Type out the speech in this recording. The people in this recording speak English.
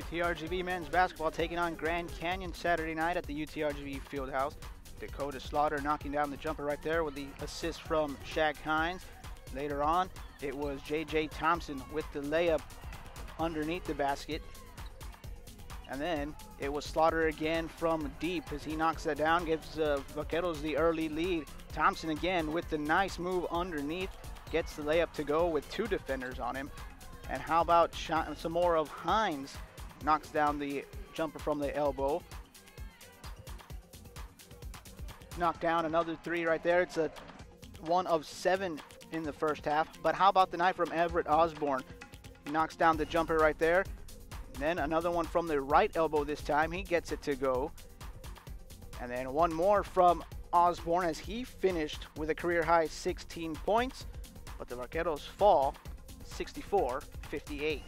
UTRGV men's basketball taking on Grand Canyon Saturday night at the UTRGV Fieldhouse. Dakota Slaughter knocking down the jumper right there with the assist from Shaq Hines. Later on, it was J.J. Thompson with the layup underneath the basket. And then it was Slaughter again from deep as he knocks that down, gives uh, Vaqueros the early lead. Thompson again with the nice move underneath, gets the layup to go with two defenders on him. And how about some more of Hines knocks down the jumper from the elbow. Knock down another three right there. It's a one of seven in the first half. But how about the night from Everett Osborne? He knocks down the jumper right there. Then another one from the right elbow this time. He gets it to go. And then one more from Osborne as he finished with a career high 16 points. But the Vaqueros fall 64 58.